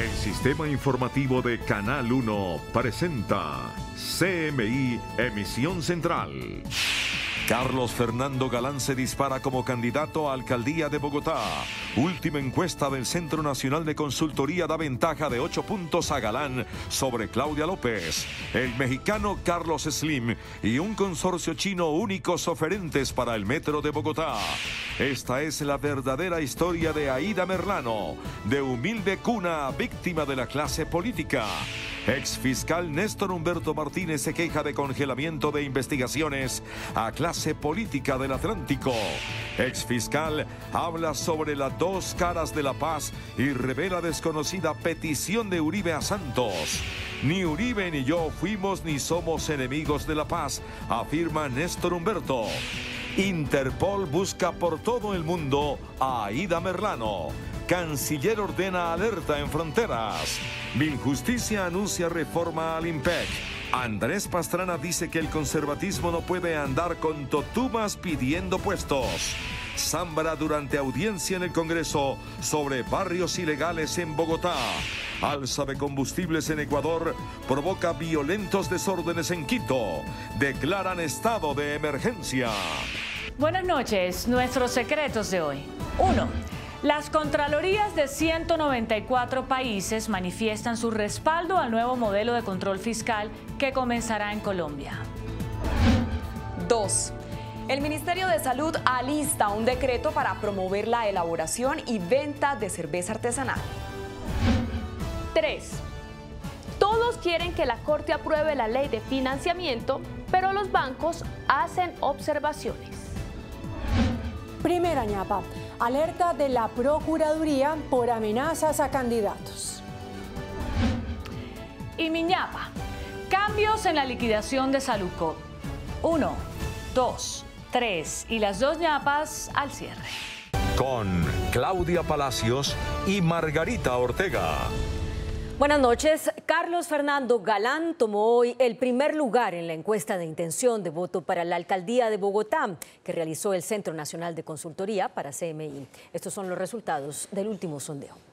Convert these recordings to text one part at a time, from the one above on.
El sistema informativo de Canal 1 presenta CMI Emisión Central. Carlos Fernando Galán se dispara como candidato a alcaldía de Bogotá. Última encuesta del Centro Nacional de Consultoría da ventaja de 8 puntos a Galán sobre Claudia López. El mexicano Carlos Slim y un consorcio chino únicos oferentes para el metro de Bogotá. Esta es la verdadera historia de Aida Merlano, de humilde cuna víctima de la clase política. Ex fiscal Néstor Humberto Martínez se queja de congelamiento de investigaciones a clase política del Atlántico. Ex fiscal habla sobre las dos caras de la paz y revela desconocida petición de Uribe a Santos. Ni Uribe ni yo fuimos ni somos enemigos de la paz, afirma Néstor Humberto. Interpol busca por todo el mundo a Aida Merlano. Canciller ordena alerta en fronteras. Justicia anuncia reforma al IMPEC. Andrés Pastrana dice que el conservatismo no puede andar con totumas pidiendo puestos. Zambra durante audiencia en el Congreso sobre barrios ilegales en Bogotá. Alza de combustibles en Ecuador provoca violentos desórdenes en Quito. Declaran estado de emergencia. Buenas noches, nuestros secretos de hoy. 1. Las Contralorías de 194 países manifiestan su respaldo al nuevo modelo de control fiscal que comenzará en Colombia. 2. El Ministerio de Salud alista un decreto para promover la elaboración y venta de cerveza artesanal. 3. Todos quieren que la Corte apruebe la ley de financiamiento, pero los bancos hacen observaciones. Primera ñapa alerta de la Procuraduría por amenazas a candidatos. Y Miñapa, cambios en la liquidación de Saluco. Uno, dos, tres y las dos ñapas al cierre. Con Claudia Palacios y Margarita Ortega. Buenas noches. Carlos Fernando Galán tomó hoy el primer lugar en la encuesta de intención de voto para la alcaldía de Bogotá que realizó el Centro Nacional de Consultoría para CMI. Estos son los resultados del último sondeo.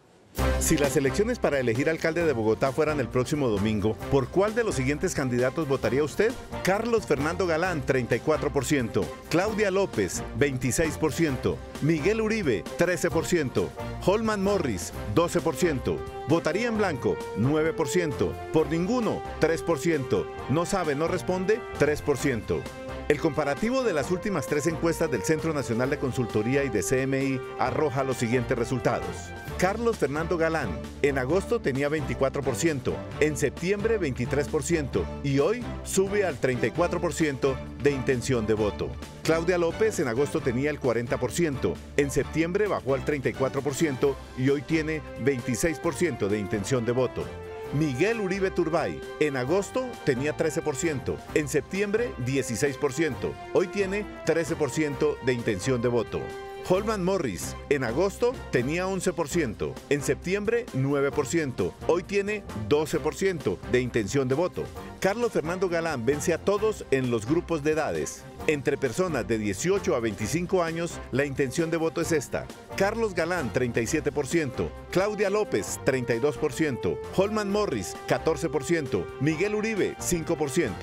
Si las elecciones para elegir alcalde de Bogotá fueran el próximo domingo, ¿por cuál de los siguientes candidatos votaría usted? Carlos Fernando Galán, 34%, Claudia López, 26%, Miguel Uribe, 13%, Holman Morris, 12%, votaría en blanco, 9%, por ninguno, 3%, no sabe, no responde, 3%. El comparativo de las últimas tres encuestas del Centro Nacional de Consultoría y de CMI arroja los siguientes resultados. Carlos Fernando Galán en agosto tenía 24%, en septiembre 23% y hoy sube al 34% de intención de voto. Claudia López en agosto tenía el 40%, en septiembre bajó al 34% y hoy tiene 26% de intención de voto. Miguel Uribe Turbay en agosto tenía 13%, en septiembre 16%, hoy tiene 13% de intención de voto. Holman Morris en agosto tenía 11%, en septiembre 9%, hoy tiene 12% de intención de voto. Carlos Fernando Galán vence a todos en los grupos de edades. Entre personas de 18 a 25 años, la intención de voto es esta. Carlos Galán, 37%. Claudia López, 32%. Holman Morris, 14%. Miguel Uribe, 5%.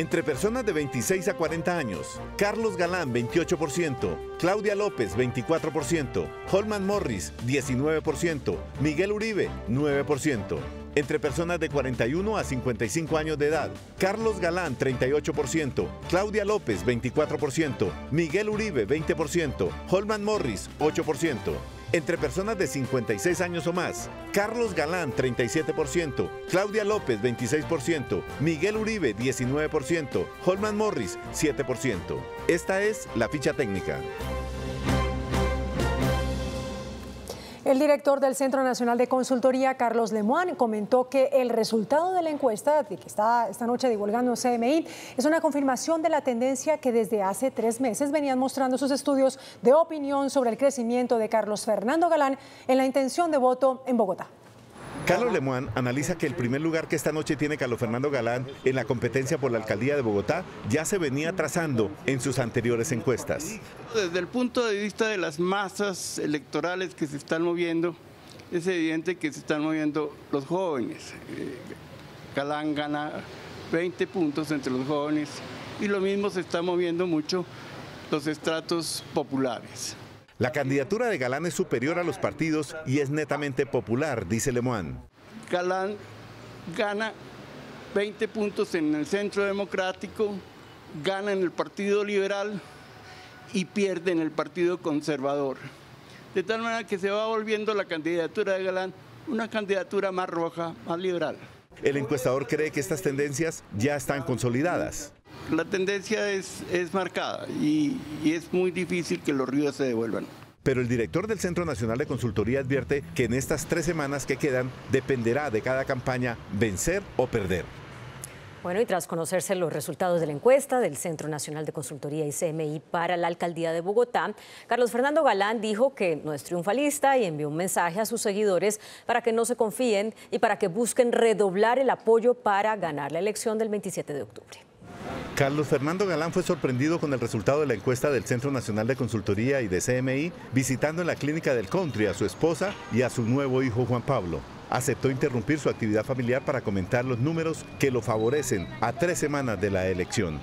Entre personas de 26 a 40 años, Carlos Galán 28%, Claudia López 24%, Holman Morris 19%, Miguel Uribe 9%. Entre personas de 41 a 55 años de edad, Carlos Galán 38%, Claudia López 24%, Miguel Uribe 20%, Holman Morris 8%. Entre personas de 56 años o más, Carlos Galán 37%, Claudia López 26%, Miguel Uribe 19%, Holman Morris 7%. Esta es la ficha técnica. Director del Centro Nacional de Consultoría, Carlos Lemoine, comentó que el resultado de la encuesta que está esta noche divulgando CMI es una confirmación de la tendencia que desde hace tres meses venían mostrando sus estudios de opinión sobre el crecimiento de Carlos Fernando Galán en la intención de voto en Bogotá. Carlos Lemoine analiza que el primer lugar que esta noche tiene Carlos Fernando Galán en la competencia por la alcaldía de Bogotá ya se venía trazando en sus anteriores encuestas. Desde el punto de vista de las masas electorales que se están moviendo, es evidente que se están moviendo los jóvenes. Eh, Galán gana 20 puntos entre los jóvenes y lo mismo se está moviendo mucho los estratos populares. La candidatura de Galán es superior a los partidos y es netamente popular, dice Lemoine. Galán gana 20 puntos en el Centro Democrático, gana en el Partido Liberal y pierde en el Partido Conservador. De tal manera que se va volviendo la candidatura de Galán una candidatura más roja, más liberal. El encuestador cree que estas tendencias ya están consolidadas. La tendencia es, es marcada y, y es muy difícil que los ríos se devuelvan. Pero el director del Centro Nacional de Consultoría advierte que en estas tres semanas que quedan dependerá de cada campaña vencer o perder. Bueno, y tras conocerse los resultados de la encuesta del Centro Nacional de Consultoría y CMI para la alcaldía de Bogotá, Carlos Fernando Galán dijo que no es triunfalista y envió un mensaje a sus seguidores para que no se confíen y para que busquen redoblar el apoyo para ganar la elección del 27 de octubre. Carlos Fernando Galán fue sorprendido con el resultado de la encuesta del Centro Nacional de Consultoría y de CMI, visitando en la clínica del country a su esposa y a su nuevo hijo Juan Pablo aceptó interrumpir su actividad familiar para comentar los números que lo favorecen a tres semanas de la elección.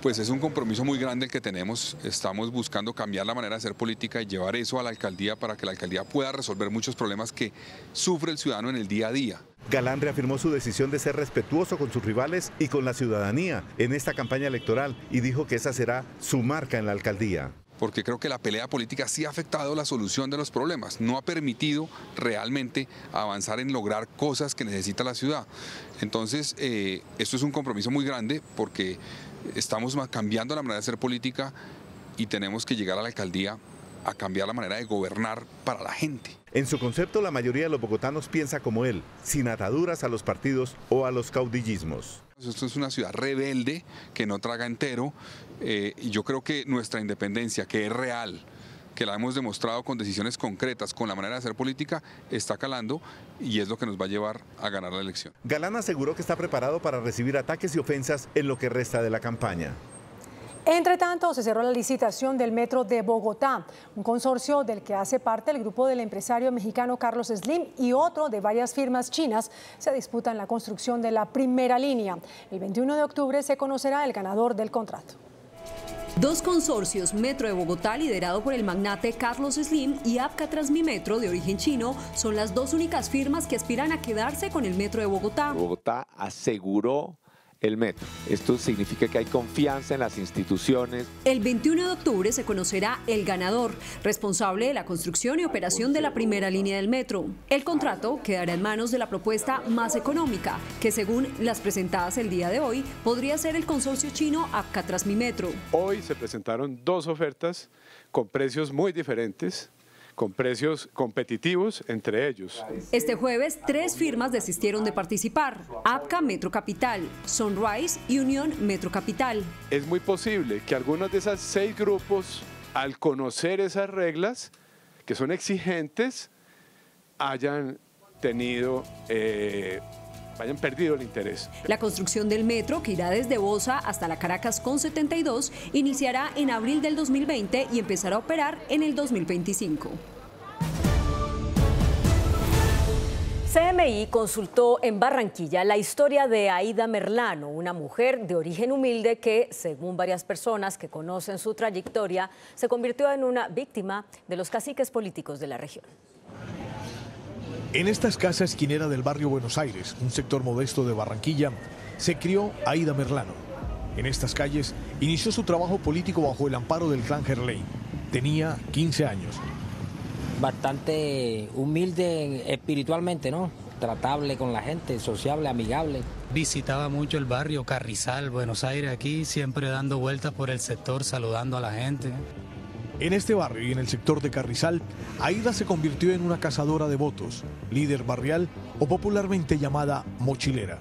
Pues es un compromiso muy grande el que tenemos. Estamos buscando cambiar la manera de hacer política y llevar eso a la alcaldía para que la alcaldía pueda resolver muchos problemas que sufre el ciudadano en el día a día. Galán reafirmó su decisión de ser respetuoso con sus rivales y con la ciudadanía en esta campaña electoral y dijo que esa será su marca en la alcaldía porque creo que la pelea política sí ha afectado la solución de los problemas, no ha permitido realmente avanzar en lograr cosas que necesita la ciudad. Entonces, eh, esto es un compromiso muy grande porque estamos cambiando la manera de hacer política y tenemos que llegar a la alcaldía a cambiar la manera de gobernar para la gente. En su concepto, la mayoría de los bogotanos piensa como él, sin ataduras a los partidos o a los caudillismos. Esto es una ciudad rebelde que no traga entero eh, y yo creo que nuestra independencia, que es real, que la hemos demostrado con decisiones concretas, con la manera de hacer política, está calando y es lo que nos va a llevar a ganar la elección. Galán aseguró que está preparado para recibir ataques y ofensas en lo que resta de la campaña. Entre tanto, se cerró la licitación del Metro de Bogotá, un consorcio del que hace parte el grupo del empresario mexicano Carlos Slim y otro de varias firmas chinas se disputan la construcción de la primera línea. El 21 de octubre se conocerá el ganador del contrato. Dos consorcios, Metro de Bogotá, liderado por el magnate Carlos Slim, y Apca Transmimetro, de origen chino, son las dos únicas firmas que aspiran a quedarse con el Metro de Bogotá. Bogotá aseguró el metro. Esto significa que hay confianza en las instituciones. El 21 de octubre se conocerá el ganador, responsable de la construcción y operación de la primera línea del metro. El contrato quedará en manos de la propuesta más económica, que según las presentadas el día de hoy, podría ser el consorcio chino Apcatrasmimetro. Hoy se presentaron dos ofertas con precios muy diferentes con precios competitivos entre ellos. Este jueves, tres firmas desistieron de participar. APCA Metro Capital, Sunrise y Unión Metro Capital. Es muy posible que algunos de esos seis grupos, al conocer esas reglas, que son exigentes, hayan tenido... Eh, hayan perdido el interés. La construcción del metro, que irá desde Bosa hasta la Caracas con 72, iniciará en abril del 2020 y empezará a operar en el 2025. CMI consultó en Barranquilla la historia de Aida Merlano, una mujer de origen humilde que, según varias personas que conocen su trayectoria, se convirtió en una víctima de los caciques políticos de la región. En esta escasa esquinera del barrio Buenos Aires, un sector modesto de Barranquilla, se crió Aida Merlano. En estas calles inició su trabajo político bajo el amparo del clan Gerley. Tenía 15 años. Bastante humilde espiritualmente, ¿no? Tratable con la gente, sociable, amigable. Visitaba mucho el barrio Carrizal, Buenos Aires, aquí, siempre dando vueltas por el sector, saludando a la gente. En este barrio y en el sector de Carrizal, Aida se convirtió en una cazadora de votos, líder barrial o popularmente llamada mochilera.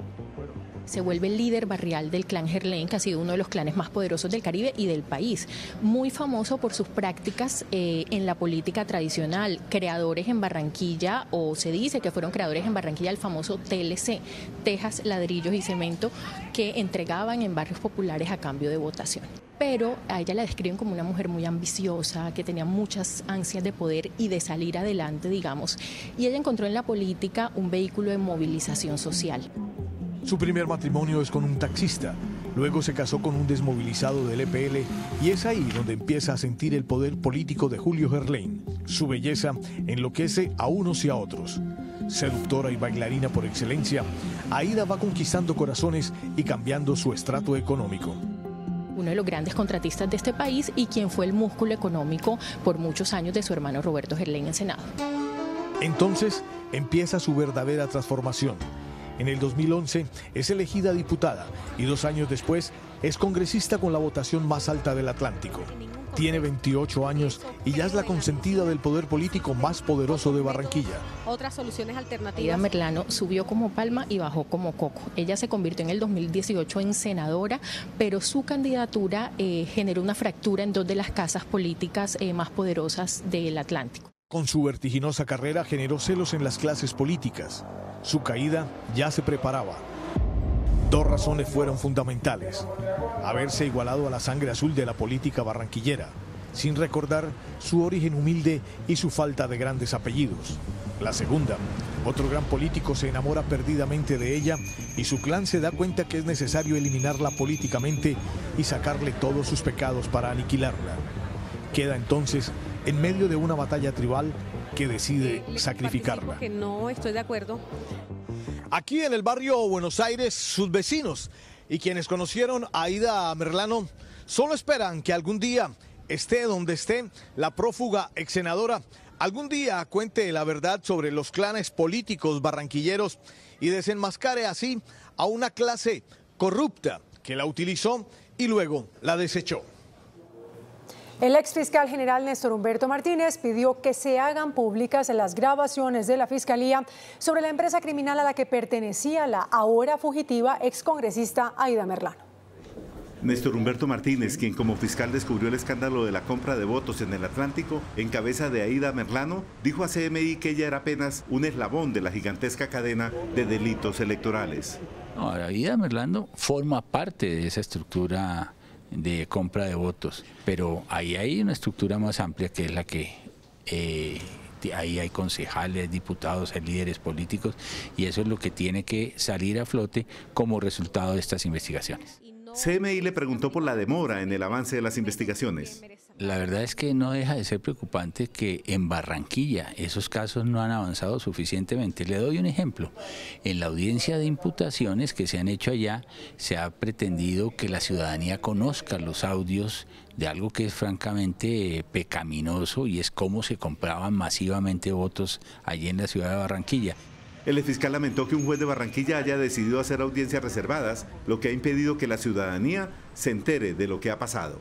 Se vuelve el líder barrial del clan Gerlain, que ha sido uno de los clanes más poderosos del Caribe y del país. Muy famoso por sus prácticas eh, en la política tradicional, creadores en Barranquilla, o se dice que fueron creadores en Barranquilla el famoso TLC, tejas, ladrillos y cemento, que entregaban en barrios populares a cambio de votación pero a ella la describen como una mujer muy ambiciosa, que tenía muchas ansias de poder y de salir adelante, digamos, y ella encontró en la política un vehículo de movilización social. Su primer matrimonio es con un taxista, luego se casó con un desmovilizado del EPL y es ahí donde empieza a sentir el poder político de Julio Gerlain. Su belleza enloquece a unos y a otros. Seductora y bailarina por excelencia, Aida va conquistando corazones y cambiando su estrato económico uno de los grandes contratistas de este país y quien fue el músculo económico por muchos años de su hermano Roberto Gerlain en Senado. Entonces empieza su verdadera transformación. En el 2011 es elegida diputada y dos años después es congresista con la votación más alta del Atlántico. Tiene 28 años y ya es la consentida del poder político más poderoso de Barranquilla. Otras soluciones alternativas. Merlano subió como palma y bajó como coco. Ella se convirtió en el 2018 en senadora, pero su candidatura eh, generó una fractura en dos de las casas políticas eh, más poderosas del Atlántico. Con su vertiginosa carrera generó celos en las clases políticas. Su caída ya se preparaba. Dos razones fueron fundamentales. Haberse igualado a la sangre azul de la política barranquillera, sin recordar su origen humilde y su falta de grandes apellidos. La segunda, otro gran político se enamora perdidamente de ella y su clan se da cuenta que es necesario eliminarla políticamente y sacarle todos sus pecados para aniquilarla. Queda entonces en medio de una batalla tribal que decide sacrificarla. Que no estoy de acuerdo Aquí en el barrio Buenos Aires, sus vecinos y quienes conocieron a Aida Merlano solo esperan que algún día esté donde esté la prófuga ex senadora, algún día cuente la verdad sobre los clanes políticos barranquilleros y desenmascare así a una clase corrupta que la utilizó y luego la desechó. El ex fiscal general Néstor Humberto Martínez pidió que se hagan públicas las grabaciones de la Fiscalía sobre la empresa criminal a la que pertenecía la ahora fugitiva excongresista Aida Merlano. Néstor Humberto Martínez, quien como fiscal descubrió el escándalo de la compra de votos en el Atlántico en cabeza de Aida Merlano, dijo a CMI que ella era apenas un eslabón de la gigantesca cadena de delitos electorales. No, Aida Merlano forma parte de esa estructura de compra de votos, pero ahí hay una estructura más amplia que es la que eh, ahí hay concejales, diputados, hay líderes políticos y eso es lo que tiene que salir a flote como resultado de estas investigaciones. CMI le preguntó por la demora en el avance de las investigaciones. La verdad es que no deja de ser preocupante que en Barranquilla esos casos no han avanzado suficientemente. Le doy un ejemplo. En la audiencia de imputaciones que se han hecho allá, se ha pretendido que la ciudadanía conozca los audios de algo que es francamente pecaminoso y es cómo se compraban masivamente votos allí en la ciudad de Barranquilla. El fiscal lamentó que un juez de Barranquilla haya decidido hacer audiencias reservadas, lo que ha impedido que la ciudadanía se entere de lo que ha pasado.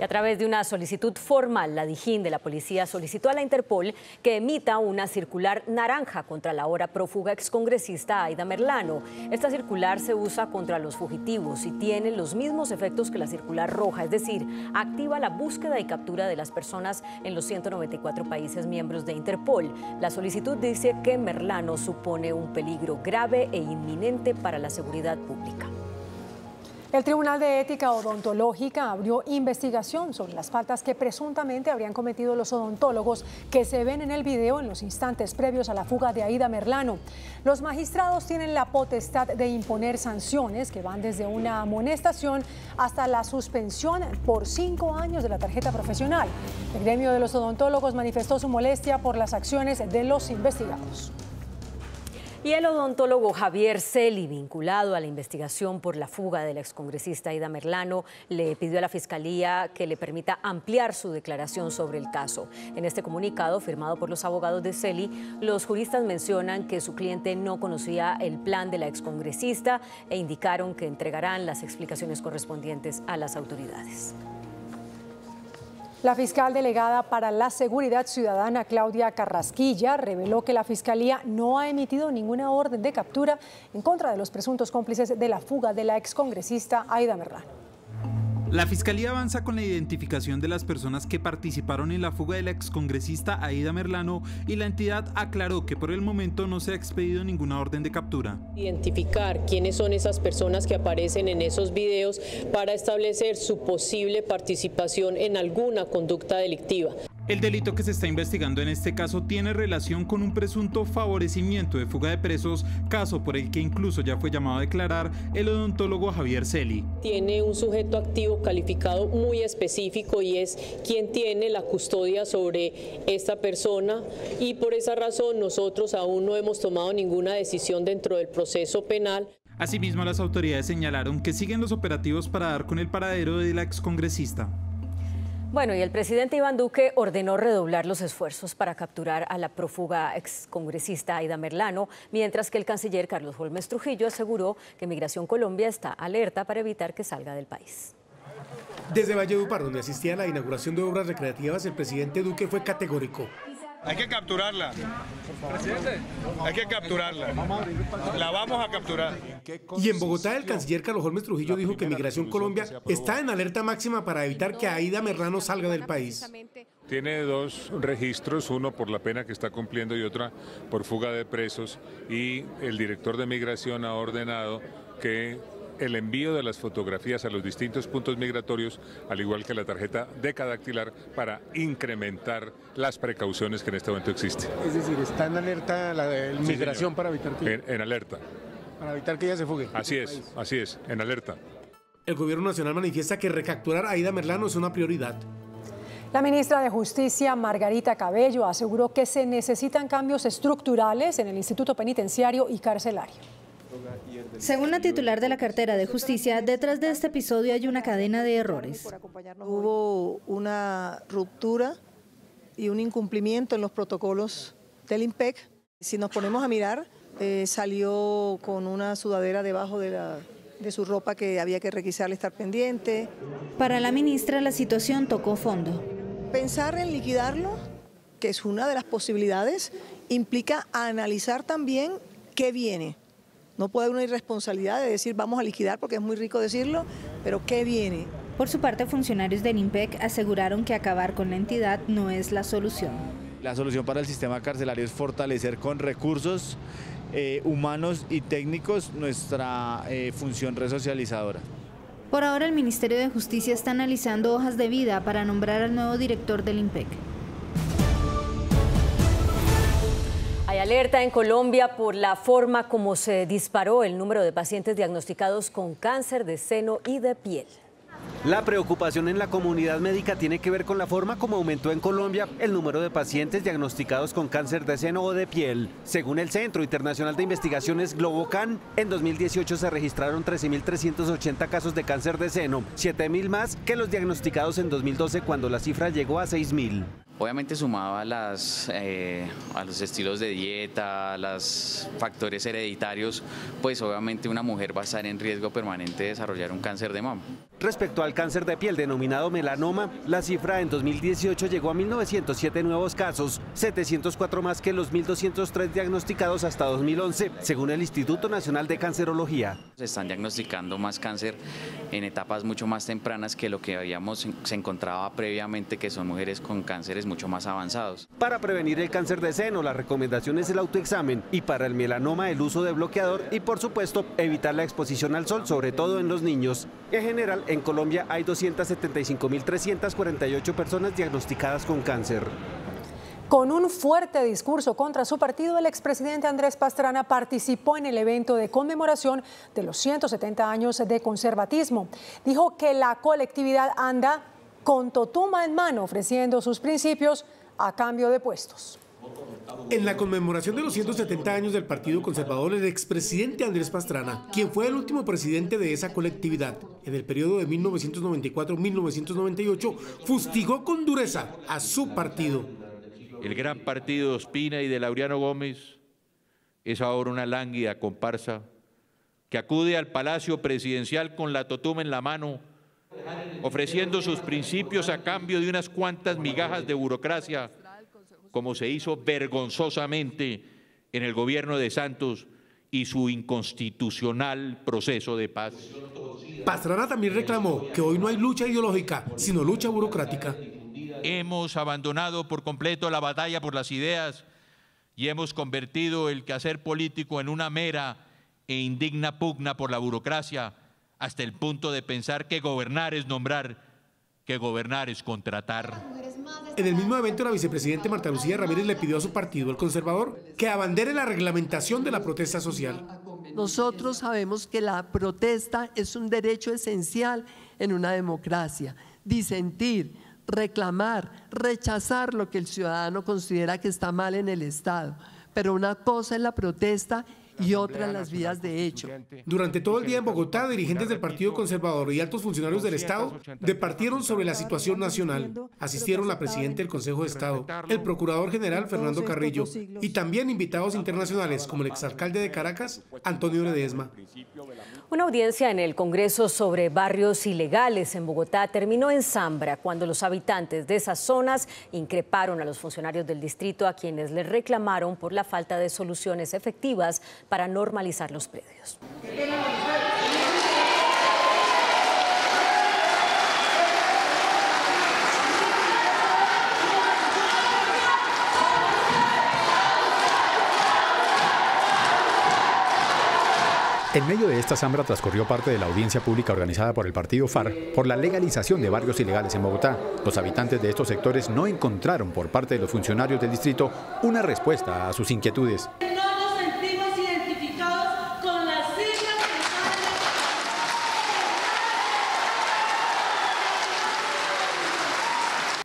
Y a través de una solicitud formal, la Dijín de la policía solicitó a la Interpol que emita una circular naranja contra la ahora prófuga excongresista Aida Merlano. Esta circular se usa contra los fugitivos y tiene los mismos efectos que la circular roja, es decir, activa la búsqueda y captura de las personas en los 194 países miembros de Interpol. La solicitud dice que Merlano supone un peligro grave e inminente para la seguridad pública. El Tribunal de Ética Odontológica abrió investigación sobre las faltas que presuntamente habrían cometido los odontólogos que se ven en el video en los instantes previos a la fuga de Aida Merlano. Los magistrados tienen la potestad de imponer sanciones que van desde una amonestación hasta la suspensión por cinco años de la tarjeta profesional. El gremio de los odontólogos manifestó su molestia por las acciones de los investigados. Y el odontólogo Javier Celi, vinculado a la investigación por la fuga de la excongresista Aida Merlano, le pidió a la Fiscalía que le permita ampliar su declaración sobre el caso. En este comunicado, firmado por los abogados de Celi, los juristas mencionan que su cliente no conocía el plan de la excongresista e indicaron que entregarán las explicaciones correspondientes a las autoridades. La fiscal delegada para la Seguridad Ciudadana, Claudia Carrasquilla, reveló que la Fiscalía no ha emitido ninguna orden de captura en contra de los presuntos cómplices de la fuga de la excongresista Aida Merlano. La Fiscalía avanza con la identificación de las personas que participaron en la fuga de la excongresista Aida Merlano y la entidad aclaró que por el momento no se ha expedido ninguna orden de captura. Identificar quiénes son esas personas que aparecen en esos videos para establecer su posible participación en alguna conducta delictiva. El delito que se está investigando en este caso tiene relación con un presunto favorecimiento de fuga de presos, caso por el que incluso ya fue llamado a declarar el odontólogo Javier Celi. Tiene un sujeto activo calificado muy específico y es quien tiene la custodia sobre esta persona y por esa razón nosotros aún no hemos tomado ninguna decisión dentro del proceso penal. Asimismo, las autoridades señalaron que siguen los operativos para dar con el paradero de la excongresista. Bueno, y el presidente Iván Duque ordenó redoblar los esfuerzos para capturar a la prófuga excongresista Aida Merlano, mientras que el canciller Carlos Holmes Trujillo aseguró que Migración Colombia está alerta para evitar que salga del país. Desde Valledupar, donde asistía a la inauguración de obras recreativas, el presidente Duque fue categórico. Hay que capturarla. Presidente. Hay que capturarla. La vamos a capturar. Y en Bogotá, el canciller Carlos Holmes Trujillo dijo que Migración Colombia está en alerta máxima para evitar que Aida Merlano salga del país. Tiene dos registros, uno por la pena que está cumpliendo y otra por fuga de presos. Y el director de Migración ha ordenado que el envío de las fotografías a los distintos puntos migratorios, al igual que la tarjeta decadactilar, para incrementar las precauciones que en este momento existen. Es decir, está en alerta la migración para evitar que... En, alerta. Para evitar que ella se fugue. Así es, así es, en alerta. El gobierno nacional manifiesta que recapturar a Aida Merlano es una prioridad. La ministra de Justicia, Margarita Cabello, aseguró que se necesitan cambios estructurales en el Instituto Penitenciario y Carcelario. Según la titular de la cartera de justicia, detrás de este episodio hay una cadena de errores. Hubo una ruptura y un incumplimiento en los protocolos del IMPEC. Si nos ponemos a mirar, eh, salió con una sudadera debajo de, de su ropa que había que requisarle estar pendiente. Para la ministra la situación tocó fondo. Pensar en liquidarlo, que es una de las posibilidades, implica analizar también qué viene. No puede haber una irresponsabilidad de decir vamos a liquidar porque es muy rico decirlo, pero ¿qué viene? Por su parte, funcionarios del IMPEC aseguraron que acabar con la entidad no es la solución. La solución para el sistema carcelario es fortalecer con recursos eh, humanos y técnicos nuestra eh, función resocializadora. Por ahora, el Ministerio de Justicia está analizando hojas de vida para nombrar al nuevo director del IMPEC. Alerta en Colombia por la forma como se disparó el número de pacientes diagnosticados con cáncer de seno y de piel. La preocupación en la comunidad médica tiene que ver con la forma como aumentó en Colombia el número de pacientes diagnosticados con cáncer de seno o de piel. Según el Centro Internacional de Investigaciones Globocan, en 2018 se registraron 13.380 casos de cáncer de seno, 7.000 más que los diagnosticados en 2012 cuando la cifra llegó a 6.000. Obviamente sumado a, las, eh, a los estilos de dieta, a los factores hereditarios, pues obviamente una mujer va a estar en riesgo permanente de desarrollar un cáncer de mama. Respecto al cáncer de piel denominado melanoma, la cifra en 2018 llegó a 1.907 nuevos casos, 704 más que los 1.203 diagnosticados hasta 2011, según el Instituto Nacional de Cancerología. Se están diagnosticando más cáncer en etapas mucho más tempranas que lo que habíamos se encontraba previamente, que son mujeres con cánceres mucho más avanzados. Para prevenir el cáncer de seno, la recomendación es el autoexamen y para el melanoma el uso de bloqueador y por supuesto evitar la exposición al sol, sobre todo en los niños. En general, en Colombia hay 275.348 personas diagnosticadas con cáncer. Con un fuerte discurso contra su partido, el expresidente Andrés Pastrana participó en el evento de conmemoración de los 170 años de conservatismo. Dijo que la colectividad anda con Totuma en mano, ofreciendo sus principios a cambio de puestos. En la conmemoración de los 170 años del Partido Conservador, el expresidente Andrés Pastrana, quien fue el último presidente de esa colectividad en el periodo de 1994-1998, fustigó con dureza a su partido. El gran partido de Ospina y de Laureano Gómez es ahora una lánguida comparsa que acude al Palacio Presidencial con la totuma en la mano ofreciendo sus principios a cambio de unas cuantas migajas de burocracia, como se hizo vergonzosamente en el gobierno de Santos y su inconstitucional proceso de paz. Pastrana también reclamó que hoy no hay lucha ideológica, sino lucha burocrática. Hemos abandonado por completo la batalla por las ideas y hemos convertido el quehacer político en una mera e indigna pugna por la burocracia, hasta el punto de pensar que gobernar es nombrar, que gobernar es contratar. En el mismo evento, la vicepresidenta Marta Lucía Ramírez le pidió a su partido, el conservador, que abandere la reglamentación de la protesta social. Nosotros sabemos que la protesta es un derecho esencial en una democracia. Disentir, reclamar, rechazar lo que el ciudadano considera que está mal en el Estado. Pero una cosa es la protesta y otras las vías de hecho. Durante todo el día en Bogotá, dirigentes del Partido Conservador y altos funcionarios del Estado departieron sobre la situación nacional. Asistieron la presidenta del Consejo de Estado, el Procurador General Fernando Carrillo y también invitados internacionales como el exalcalde de Caracas, Antonio Ledesma. Una audiencia en el Congreso sobre barrios ilegales en Bogotá terminó en Zambra cuando los habitantes de esas zonas increparon a los funcionarios del distrito a quienes les reclamaron por la falta de soluciones efectivas para normalizar los predios. En medio de esta zambra transcurrió parte de la audiencia pública organizada por el partido FARC por la legalización de barrios ilegales en Bogotá. Los habitantes de estos sectores no encontraron por parte de los funcionarios del distrito una respuesta a sus inquietudes.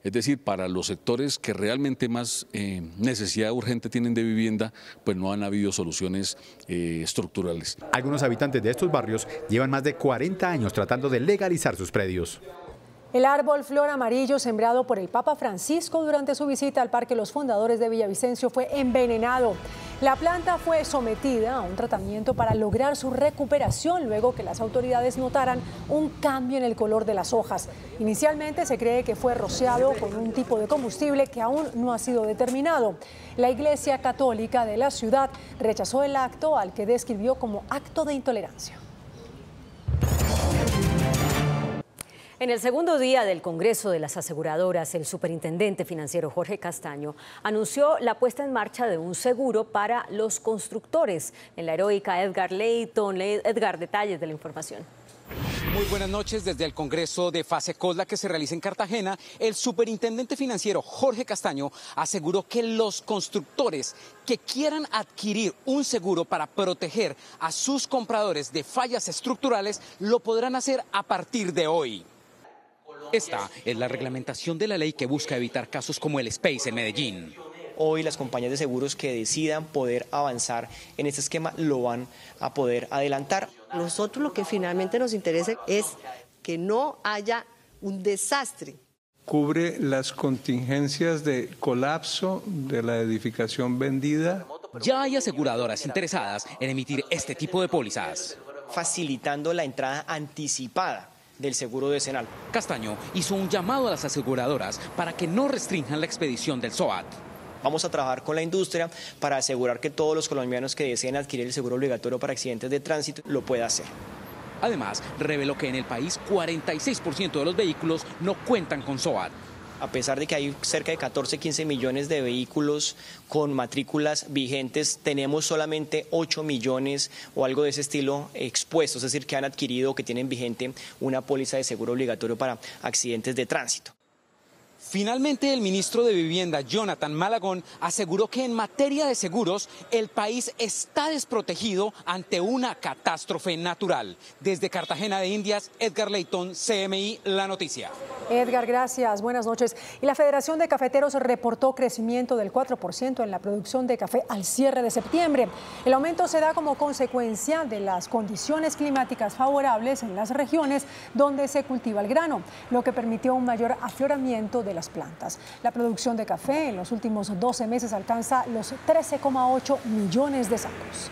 Es decir, para los sectores que realmente más eh, necesidad urgente tienen de vivienda, pues no han habido soluciones eh, estructurales. Algunos habitantes de estos barrios llevan más de 40 años tratando de legalizar sus predios. El árbol flor amarillo sembrado por el Papa Francisco durante su visita al Parque Los Fundadores de Villavicencio fue envenenado. La planta fue sometida a un tratamiento para lograr su recuperación luego que las autoridades notaran un cambio en el color de las hojas. Inicialmente se cree que fue rociado con un tipo de combustible que aún no ha sido determinado. La Iglesia Católica de la ciudad rechazó el acto al que describió como acto de intolerancia. En el segundo día del Congreso de las Aseguradoras, el superintendente financiero Jorge Castaño anunció la puesta en marcha de un seguro para los constructores. En la heroica Edgar Leighton, Edgar, detalles de la información. Muy buenas noches desde el Congreso de Fase Cosla que se realiza en Cartagena. El superintendente financiero Jorge Castaño aseguró que los constructores que quieran adquirir un seguro para proteger a sus compradores de fallas estructurales lo podrán hacer a partir de hoy. Esta es la reglamentación de la ley que busca evitar casos como el Space en Medellín. Hoy las compañías de seguros que decidan poder avanzar en este esquema lo van a poder adelantar. Nosotros lo que finalmente nos interesa es que no haya un desastre. Cubre las contingencias de colapso de la edificación vendida. Ya hay aseguradoras interesadas en emitir este tipo de pólizas. Facilitando la entrada anticipada del seguro decenal. Castaño hizo un llamado a las aseguradoras para que no restrinjan la expedición del SOAT. Vamos a trabajar con la industria para asegurar que todos los colombianos que deseen adquirir el seguro obligatorio para accidentes de tránsito lo pueda hacer. Además, reveló que en el país 46% de los vehículos no cuentan con SOAT a pesar de que hay cerca de 14, 15 millones de vehículos con matrículas vigentes, tenemos solamente 8 millones o algo de ese estilo expuestos, es decir, que han adquirido o que tienen vigente una póliza de seguro obligatorio para accidentes de tránsito. Finalmente, el ministro de Vivienda, Jonathan Malagón, aseguró que en materia de seguros, el país está desprotegido ante una catástrofe natural. Desde Cartagena de Indias, Edgar Leighton, CMI, La Noticia. Edgar, gracias. Buenas noches. Y la Federación de Cafeteros reportó crecimiento del 4% en la producción de café al cierre de septiembre. El aumento se da como consecuencia de las condiciones climáticas favorables en las regiones donde se cultiva el grano, lo que permitió un mayor afloramiento de las plantas. La producción de café en los últimos 12 meses alcanza los 13,8 millones de sacos.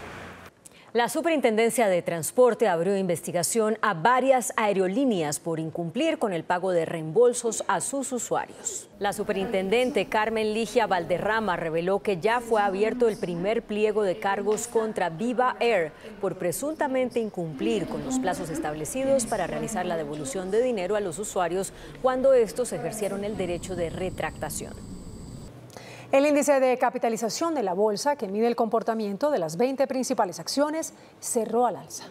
La Superintendencia de Transporte abrió investigación a varias aerolíneas por incumplir con el pago de reembolsos a sus usuarios. La superintendente Carmen Ligia Valderrama reveló que ya fue abierto el primer pliego de cargos contra Viva Air por presuntamente incumplir con los plazos establecidos para realizar la devolución de dinero a los usuarios cuando estos ejercieron el derecho de retractación. El índice de capitalización de la bolsa, que mide el comportamiento de las 20 principales acciones, cerró al alza.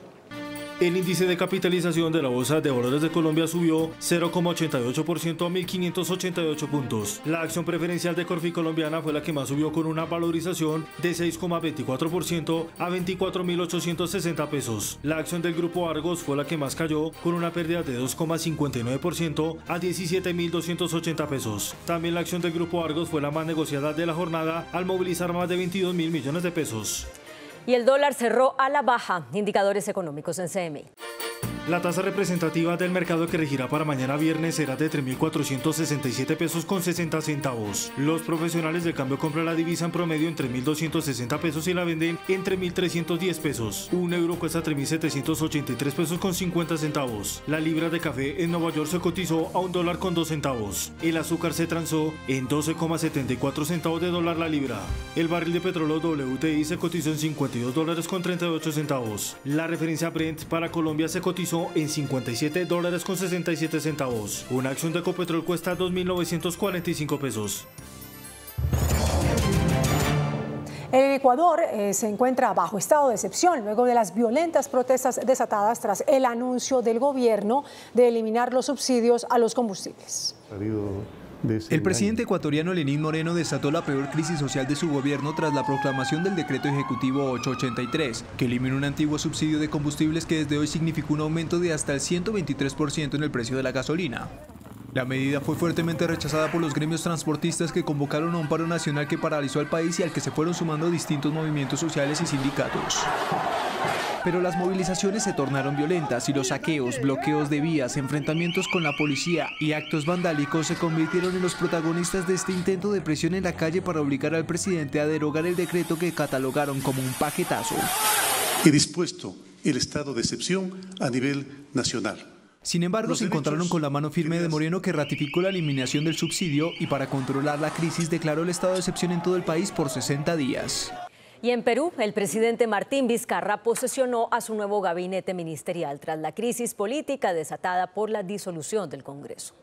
El índice de capitalización de la Bolsa de Valores de Colombia subió 0,88% a 1.588 puntos. La acción preferencial de Corfi Colombiana fue la que más subió con una valorización de 6,24% a 24.860 pesos. La acción del Grupo Argos fue la que más cayó con una pérdida de 2,59% a 17.280 pesos. También la acción del Grupo Argos fue la más negociada de la jornada al movilizar más de 22 mil millones de pesos y el dólar cerró a la baja. Indicadores económicos en CMI. La tasa representativa del mercado que regirá para mañana viernes será de 3.467 pesos con 60 centavos. Los profesionales de cambio compran la divisa en promedio en 3.260 pesos y la venden en 3.310 pesos. Un euro cuesta 3.783 pesos con 50 centavos. La libra de café en Nueva York se cotizó a un dólar con 2 centavos. El azúcar se transó en 12,74 centavos de dólar la libra. El barril de petróleo WTI se cotizó en 52 dólares con 38 centavos. La referencia Brent para Colombia se cotizó en 57 dólares con 67 centavos. Una acción de Ecopetrol cuesta 2.945 pesos. El Ecuador eh, se encuentra bajo estado de excepción luego de las violentas protestas desatadas tras el anuncio del gobierno de eliminar los subsidios a los combustibles. El presidente ecuatoriano Lenín Moreno desató la peor crisis social de su gobierno tras la proclamación del decreto ejecutivo 883, que eliminó un antiguo subsidio de combustibles que desde hoy significó un aumento de hasta el 123% en el precio de la gasolina. La medida fue fuertemente rechazada por los gremios transportistas que convocaron a un paro nacional que paralizó al país y al que se fueron sumando distintos movimientos sociales y sindicatos. Pero las movilizaciones se tornaron violentas y los saqueos, bloqueos de vías, enfrentamientos con la policía y actos vandálicos se convirtieron en los protagonistas de este intento de presión en la calle para obligar al presidente a derogar el decreto que catalogaron como un paquetazo. He dispuesto el estado de excepción a nivel nacional. Sin embargo, se encontraron con la mano firme de Moreno que ratificó la eliminación del subsidio y para controlar la crisis declaró el estado de excepción en todo el país por 60 días. Y en Perú, el presidente Martín Vizcarra posesionó a su nuevo gabinete ministerial tras la crisis política desatada por la disolución del Congreso.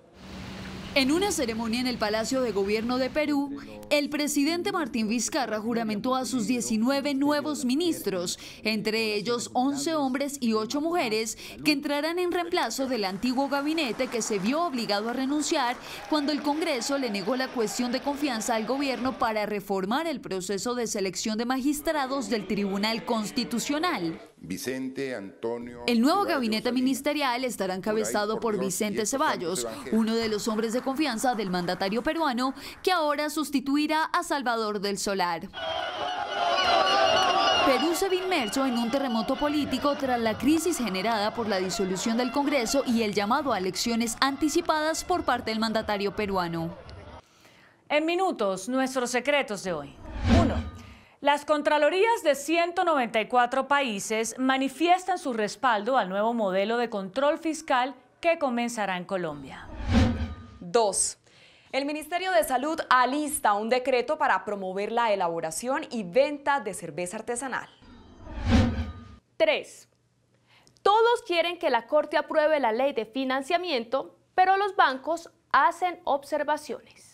En una ceremonia en el Palacio de Gobierno de Perú, el presidente Martín Vizcarra juramentó a sus 19 nuevos ministros, entre ellos 11 hombres y 8 mujeres, que entrarán en reemplazo del antiguo gabinete que se vio obligado a renunciar cuando el Congreso le negó la cuestión de confianza al gobierno para reformar el proceso de selección de magistrados del Tribunal Constitucional. Vicente Antonio. El nuevo gabinete ministerial estará encabezado por Vicente Ceballos, uno de los hombres de confianza del mandatario peruano, que ahora sustituirá a Salvador del Solar. Perú se ve inmerso en un terremoto político tras la crisis generada por la disolución del Congreso y el llamado a elecciones anticipadas por parte del mandatario peruano. En minutos, nuestros secretos de hoy. 1. Las Contralorías de 194 países manifiestan su respaldo al nuevo modelo de control fiscal que comenzará en Colombia. 2. El Ministerio de Salud alista un decreto para promover la elaboración y venta de cerveza artesanal. 3. Todos quieren que la Corte apruebe la ley de financiamiento, pero los bancos hacen observaciones.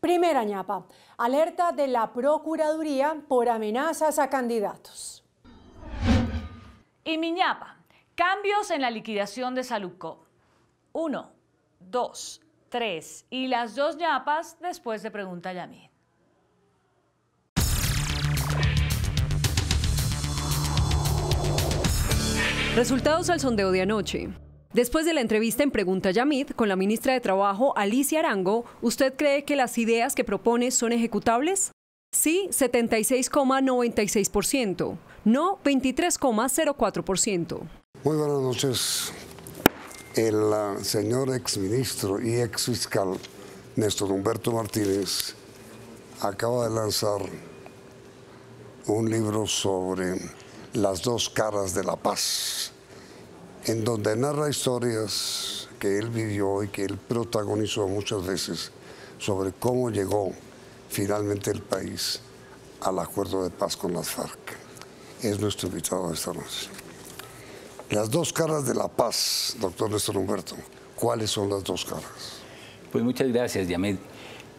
Primera ñapa, alerta de la Procuraduría por amenazas a candidatos. Y mi ñapa, cambios en la liquidación de Saluco. Uno, dos, tres y las dos ñapas después de Pregunta Yamid. Resultados al sondeo de anoche. Después de la entrevista en Pregunta Yamid con la ministra de Trabajo, Alicia Arango, ¿usted cree que las ideas que propone son ejecutables? Sí, 76,96%. No, 23,04%. Muy buenas noches. El uh, señor exministro y ex fiscal Néstor Humberto Martínez acaba de lanzar un libro sobre las dos caras de la paz, en donde narra historias que él vivió y que él protagonizó muchas veces sobre cómo llegó finalmente el país al acuerdo de paz con las FARC. Es nuestro invitado esta noche. Las dos caras de la paz, doctor Néstor Humberto, ¿cuáles son las dos caras? Pues muchas gracias, Yamed.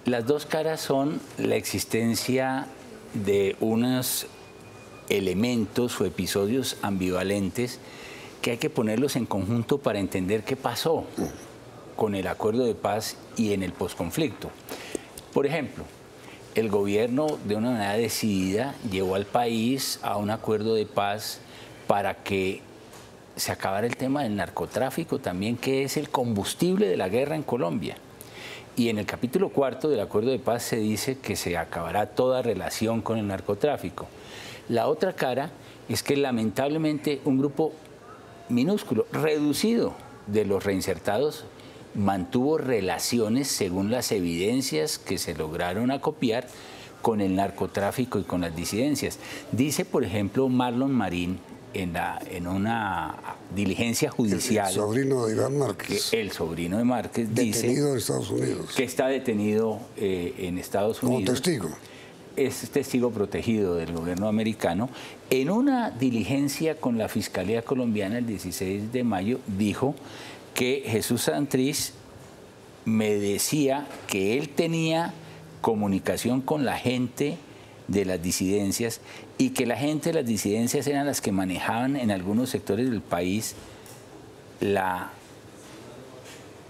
Las dos caras son la existencia de unos elementos o episodios ambivalentes que hay que ponerlos en conjunto para entender qué pasó con el acuerdo de paz y en el posconflicto. Por ejemplo, el gobierno de una manera decidida llevó al país a un acuerdo de paz para que se acabara el tema del narcotráfico también, que es el combustible de la guerra en Colombia. Y en el capítulo cuarto del acuerdo de paz se dice que se acabará toda relación con el narcotráfico. La otra cara es que lamentablemente un grupo minúsculo, reducido de los reinsertados, mantuvo relaciones según las evidencias que se lograron acopiar con el narcotráfico y con las disidencias. Dice, por ejemplo, Marlon Marín en, la, en una diligencia judicial. El sobrino de Iván Márquez. el sobrino de Márquez dice. Detenido en Estados Unidos. Que está detenido eh, en Estados Unidos. Como testigo. Es testigo protegido del gobierno americano. En una diligencia con la Fiscalía Colombiana el 16 de mayo dijo que Jesús Santriz me decía que él tenía comunicación con la gente de las disidencias y que la gente de las disidencias eran las que manejaban en algunos sectores del país la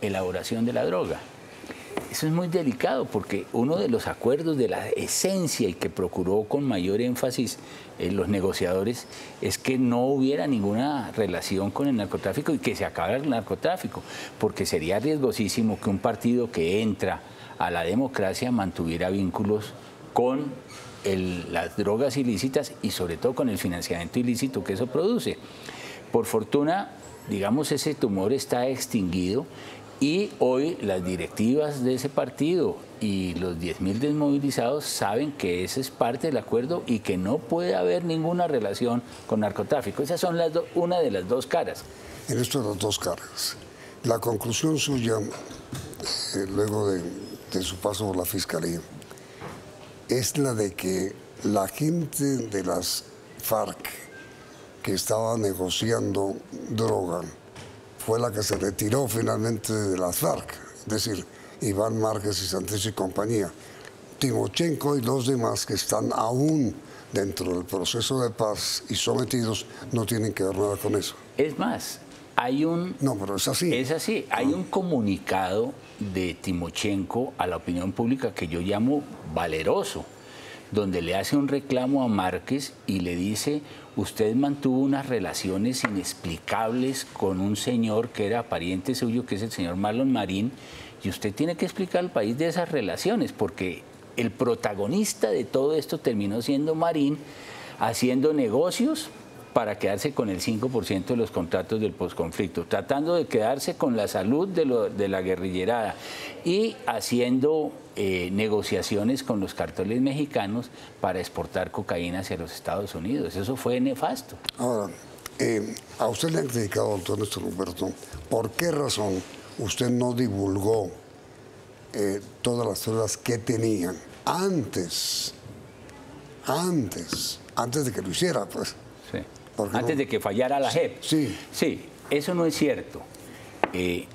elaboración de la droga. Eso es muy delicado porque uno de los acuerdos de la esencia y que procuró con mayor énfasis los negociadores es que no hubiera ninguna relación con el narcotráfico y que se acabara el narcotráfico, porque sería riesgosísimo que un partido que entra a la democracia mantuviera vínculos con las drogas ilícitas y sobre todo con el financiamiento ilícito que eso produce. Por fortuna, digamos, ese tumor está extinguido y hoy las directivas de ese partido y los 10.000 desmovilizados saben que ese es parte del acuerdo y que no puede haber ninguna relación con narcotráfico. Esas son las una de las dos caras. En esto de las dos caras, la conclusión suya, eh, luego de, de su paso por la Fiscalía, es la de que la gente de las FARC que estaba negociando droga, fue la que se retiró finalmente de las FARC, es decir, Iván Márquez y Santos y compañía. Timochenko y los demás que están aún dentro del proceso de paz y sometidos no tienen que ver nada con eso. Es más, hay un... No, pero es así. Es así. Hay un comunicado de Timochenko a la opinión pública que yo llamo valeroso, donde le hace un reclamo a Márquez y le dice, usted mantuvo unas relaciones inexplicables con un señor que era pariente suyo, que es el señor Marlon Marín, y usted tiene que explicar al país de esas relaciones, porque el protagonista de todo esto terminó siendo Marín, haciendo negocios para quedarse con el 5% de los contratos del posconflicto, tratando de quedarse con la salud de, la guerrillerada y haciendo eh, negociaciones con los carteles mexicanos para exportar cocaína hacia los Estados Unidos. Eso fue nefasto. Ahora, eh, a usted le han criticado, doctor Néstor Roberto, ¿por qué razón usted no divulgó eh, todas las pruebas que tenían antes, antes, antes de que lo hiciera, pues? Antes de que fallara la JEP. Sí. Sí, eso no es cierto. Eh,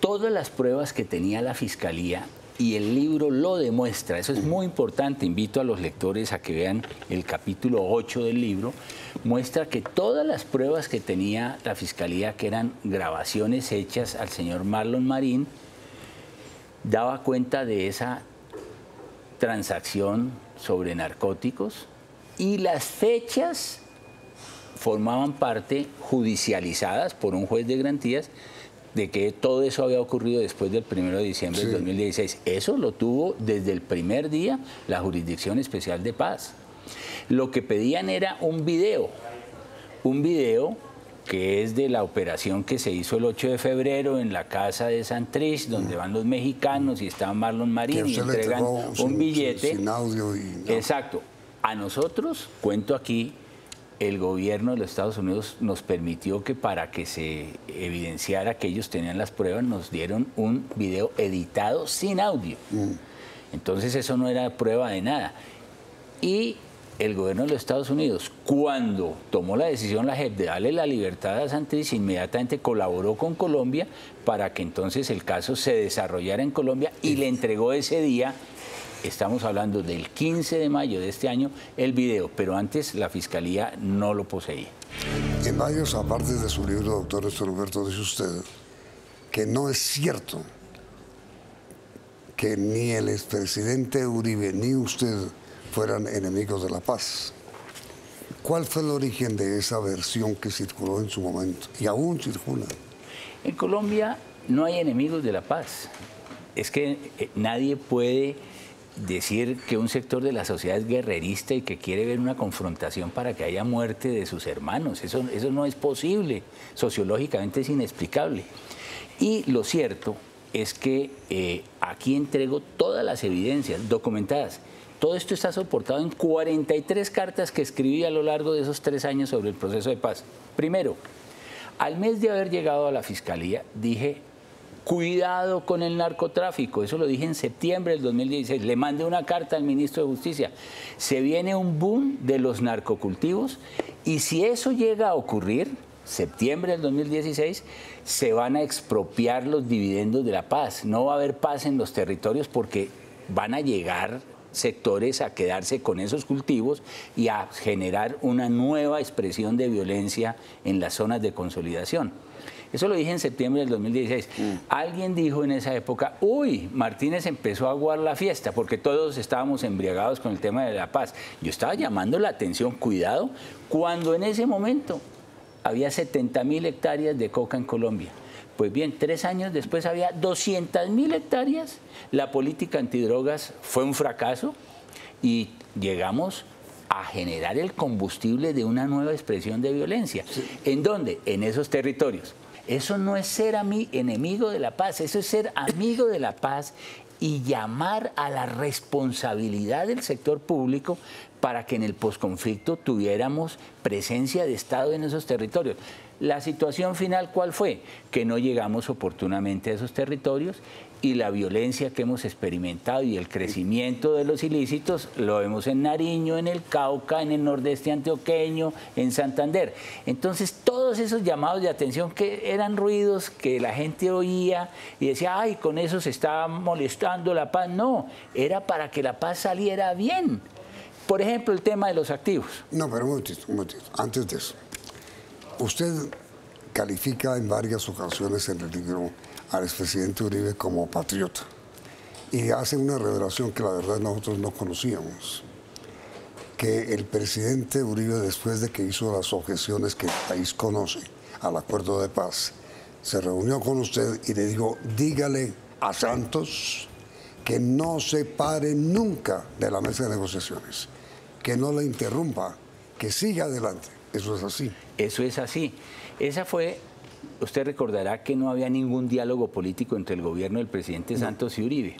todas las pruebas que tenía la Fiscalía y el libro lo demuestra, eso es muy importante, invito a los lectores a que vean el capítulo 8 del libro, muestra que todas las pruebas que tenía la Fiscalía, que eran grabaciones hechas al señor Marlon Marín, daba cuenta de esa transacción sobre narcóticos y las fechas formaban parte judicializadas por un juez de garantías de que todo eso había ocurrido después del 1 de diciembre de 2016. Eso lo tuvo desde el primer día la Jurisdicción Especial de Paz. Lo que pedían era un video, un video que es de la operación que se hizo el 8 de febrero en la casa de Santrich, donde van los mexicanos y está Marlon Marín y entregan un billete. Sin audio y, Exacto A nosotros, cuento aquí, el gobierno de los Estados Unidos nos permitió que para que se evidenciara que ellos tenían las pruebas, nos dieron un video editado sin audio. Mm. Entonces eso no era prueba de nada. Y el gobierno de los Estados Unidos, cuando tomó la decisión la JEP de darle la libertad a Santrich, inmediatamente colaboró con Colombia para que entonces el caso se desarrollara en Colombia y le entregó ese día estamos hablando del 15 de mayo de este año, el video, pero antes la Fiscalía no lo poseía. En varios apartes de su libro, doctor Néstor Roberto, dice usted que no es cierto que ni el expresidente Uribe ni usted fueran enemigos de la paz. ¿Cuál fue el origen de esa versión que circuló en su momento y aún circula? En Colombia no hay enemigos de la paz. Es que eh, nadie puede decir que un sector de la sociedad es guerrerista y que quiere ver una confrontación para que haya muerte de sus hermanos. Eso, eso no es posible, sociológicamente es inexplicable. Y lo cierto es que eh, aquí entrego todas las evidencias documentadas. Todo esto está soportado en 43 cartas que escribí a lo largo de esos tres años sobre el proceso de paz. Primero, al mes de haber llegado a la fiscalía, dije Cuidado con el narcotráfico, eso lo dije en septiembre del 2016. Le mandé una carta al ministro de Justicia. Se viene un boom de los narcocultivos y si eso llega a ocurrir, septiembre del 2016, se van a expropiar los dividendos de la paz. No va a haber paz en los territorios porque van a llegar sectores a quedarse con esos cultivos y a generar una nueva expresión de violencia en las zonas de consolidación. Eso lo dije en septiembre del 2016. Mm. Alguien dijo en esa época, uy, Martínez empezó a aguar la fiesta porque todos estábamos embriagados con el tema de la paz. Yo estaba llamando la atención, cuidado, cuando en ese momento había 70 mil hectáreas de coca en Colombia. Pues bien, tres años después había 200 mil hectáreas. La política antidrogas fue un fracaso y llegamos a generar el combustible de una nueva expresión de violencia. ¿En dónde? En esos territorios. Eso no es ser enemigo de la paz, eso es ser amigo de la paz y llamar a la responsabilidad del sector público para que en el posconflicto tuviéramos presencia de Estado en esos territorios. La situación final, ¿cuál fue? Que no llegamos oportunamente a esos territorios y la violencia que hemos experimentado y el crecimiento de los ilícitos lo vemos en Nariño, en el Cauca, en el nordeste antioqueño, en Santander. Entonces, todos esos llamados de atención que eran ruidos que la gente oía y decía, ay, con eso se estaba molestando la paz. No, era para que la paz saliera bien. Por ejemplo, el tema de los activos. No, pero un momentito, un momentito. Antes de eso, usted califica en varias ocasiones en el libro al expresidente Uribe como patriota. Y hace una revelación que la verdad nosotros no conocíamos. Que el presidente Uribe, después de que hizo las objeciones que el país conoce al acuerdo de paz, se reunió con usted y le dijo, dígale a Santos que no se pare nunca de la mesa de negociaciones, que no le interrumpa, que siga adelante. Eso es así. Eso es así. Esa fue usted recordará que no había ningún diálogo político entre el gobierno del presidente Santos y Uribe.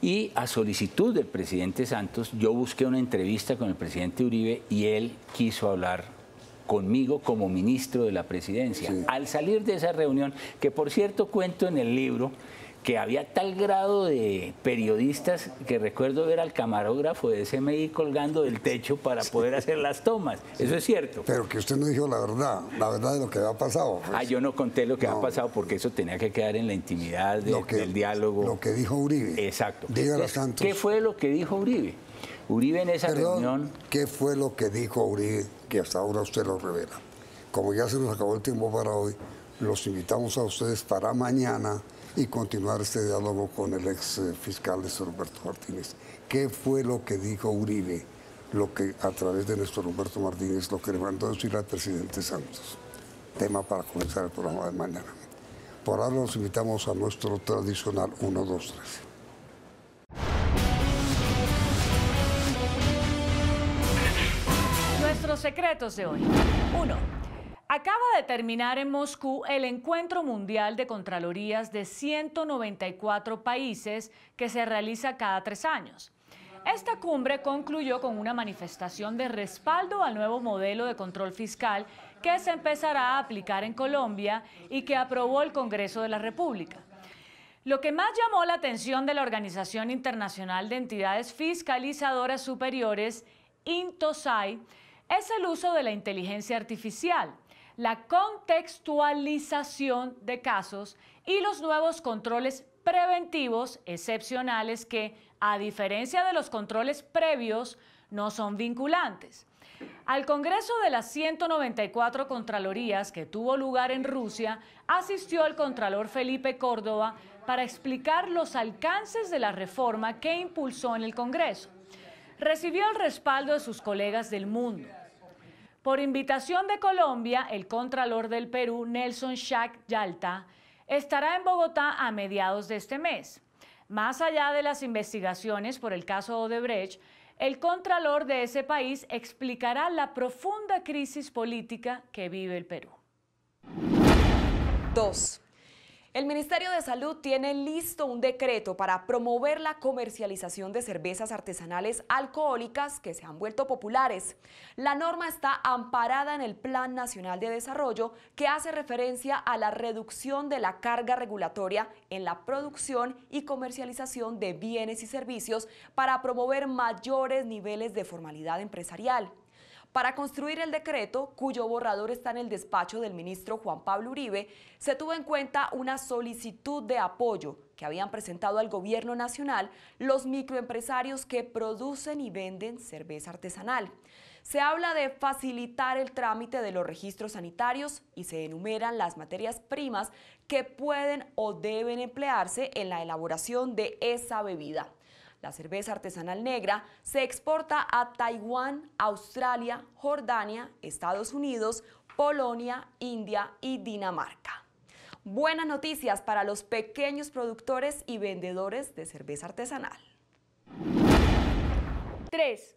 Y a solicitud del presidente Santos, yo busqué una entrevista con el presidente Uribe y él quiso hablar conmigo como ministro de la presidencia. Al salir de esa reunión, que por cierto cuento en el libro, que había tal grado de periodistas que recuerdo ver al camarógrafo de SMI colgando del techo para poder hacer las tomas. Eso es cierto. Pero que usted no dijo la verdad, la verdad de lo que había pasado. Pues. Ah, yo no conté lo que había pasado porque eso tenía que quedar en la intimidad del diálogo. Lo que dijo Uribe. Exacto. Dígale a Santos. ¿Qué fue lo que dijo Uribe? Uribe en esa reunión. ¿Qué fue lo que dijo Uribe que hasta ahora usted lo revela? Como ya se nos acabó el tiempo para hoy, los invitamos a ustedes para mañana y continuar este diálogo con el ex eh, fiscal de Roberto Martínez. ¿Qué fue lo que dijo Uribe? Lo que a través de nuestro Roberto Martínez, lo que le mandó decir al presidente Santos. Tema para comenzar el programa de mañana. Por ahora los invitamos a nuestro tradicional 1, 2, 3. Nuestros secretos de hoy. 1. Acaba de terminar en Moscú el encuentro mundial de Contralorías de 194 países que se realiza cada tres años. Esta cumbre concluyó con una manifestación de respaldo al nuevo modelo de control fiscal que se empezará a aplicar en Colombia y que aprobó el Congreso de la República. Lo que más llamó la atención de la Organización Internacional de Entidades Fiscalizadoras Superiores, INTOSAI, es el uso de la inteligencia artificial, la contextualización de casos y los nuevos controles preventivos excepcionales que, a diferencia de los controles previos, no son vinculantes. Al Congreso de las 194 Contralorías que tuvo lugar en Rusia, asistió el Contralor Felipe Córdoba para explicar los alcances de la reforma que impulsó en el Congreso. Recibió el respaldo de sus colegas del mundo. Por invitación de Colombia, el Contralor del Perú, Nelson Shack Yalta, estará en Bogotá a mediados de este mes. Más allá de las investigaciones por el caso Odebrecht, el contralor de ese país explicará la profunda crisis política que vive el Perú. 2. El Ministerio de Salud tiene listo un decreto para promover la comercialización de cervezas artesanales alcohólicas que se han vuelto populares. La norma está amparada en el Plan Nacional de Desarrollo que hace referencia a la reducción de la carga regulatoria en la producción y comercialización de bienes y servicios para promover mayores niveles de formalidad empresarial. Para construir el decreto, cuyo borrador está en el despacho del ministro Juan Pablo Uribe, se tuvo en cuenta una solicitud de apoyo que habían presentado al gobierno nacional los microempresarios que producen y venden cerveza artesanal. Se habla de facilitar el trámite de los registros sanitarios y se enumeran las materias primas que pueden o deben emplearse en la elaboración de esa bebida. La cerveza artesanal negra se exporta a Taiwán, Australia, Jordania, Estados Unidos, Polonia, India y Dinamarca. Buenas noticias para los pequeños productores y vendedores de cerveza artesanal. 3.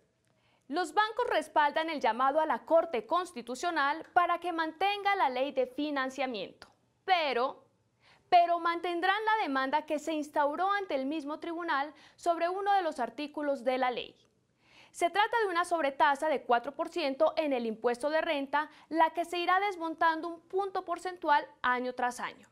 Los bancos respaldan el llamado a la Corte Constitucional para que mantenga la ley de financiamiento, pero pero mantendrán la demanda que se instauró ante el mismo tribunal sobre uno de los artículos de la ley. Se trata de una sobretasa de 4% en el impuesto de renta, la que se irá desmontando un punto porcentual año tras año.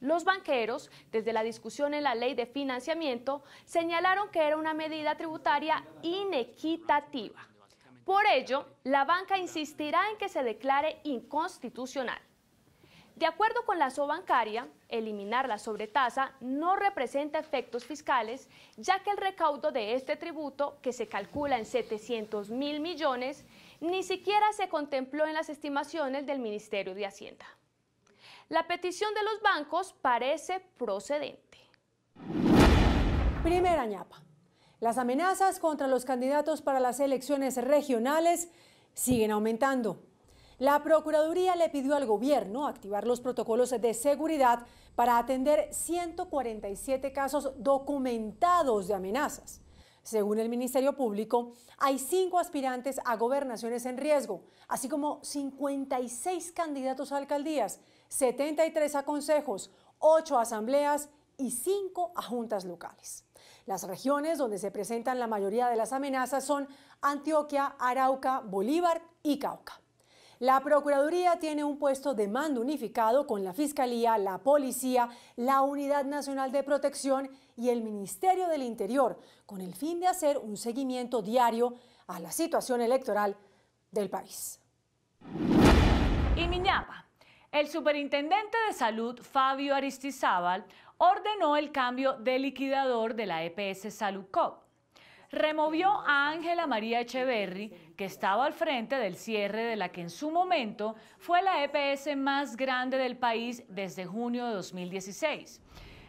Los banqueros, desde la discusión en la ley de financiamiento, señalaron que era una medida tributaria inequitativa. Por ello, la banca insistirá en que se declare inconstitucional. De acuerdo con la bancaria, eliminar la sobretasa no representa efectos fiscales, ya que el recaudo de este tributo, que se calcula en 700 mil millones, ni siquiera se contempló en las estimaciones del Ministerio de Hacienda. La petición de los bancos parece procedente. Primera ñapa. Las amenazas contra los candidatos para las elecciones regionales siguen aumentando. La Procuraduría le pidió al gobierno activar los protocolos de seguridad para atender 147 casos documentados de amenazas. Según el Ministerio Público, hay cinco aspirantes a gobernaciones en riesgo, así como 56 candidatos a alcaldías, 73 a consejos, 8 a asambleas y 5 a juntas locales. Las regiones donde se presentan la mayoría de las amenazas son Antioquia, Arauca, Bolívar y Cauca. La Procuraduría tiene un puesto de mando unificado con la Fiscalía, la Policía, la Unidad Nacional de Protección y el Ministerio del Interior, con el fin de hacer un seguimiento diario a la situación electoral del país. Y Miñapa, el superintendente de salud, Fabio Aristizábal, ordenó el cambio de liquidador de la EPS Salud Cop removió a Ángela María Echeverry, que estaba al frente del cierre de la que en su momento fue la EPS más grande del país desde junio de 2016.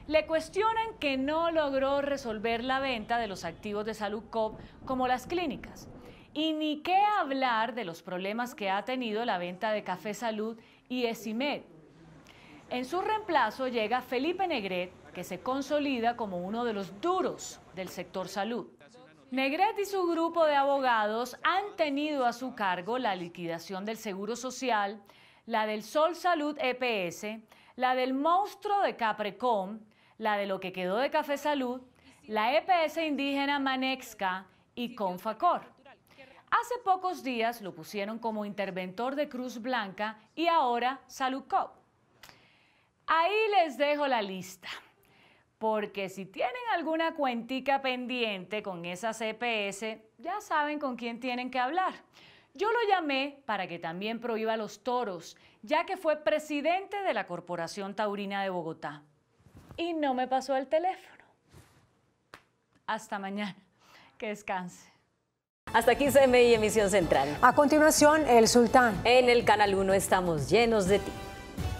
Le cuestionan que no logró resolver la venta de los activos de Salud Cop como las clínicas. Y ni qué hablar de los problemas que ha tenido la venta de Café Salud y Esimed. En su reemplazo llega Felipe Negret, que se consolida como uno de los duros del sector salud. Negret y su grupo de abogados han tenido a su cargo la liquidación del Seguro Social, la del Sol Salud EPS, la del monstruo de Caprecom, la de lo que quedó de Café Salud, la EPS indígena Manexca y Confacor. Hace pocos días lo pusieron como interventor de Cruz Blanca y ahora Salucop. Ahí les dejo la lista, porque si tienen alguna cuentica pendiente con esa CPS, ya saben con quién tienen que hablar. Yo lo llamé para que también prohíba los toros, ya que fue presidente de la Corporación Taurina de Bogotá. Y no me pasó el teléfono. Hasta mañana. Que descanse. Hasta aquí CMI Emisión Central. A continuación, El Sultán. En el Canal 1 estamos llenos de ti.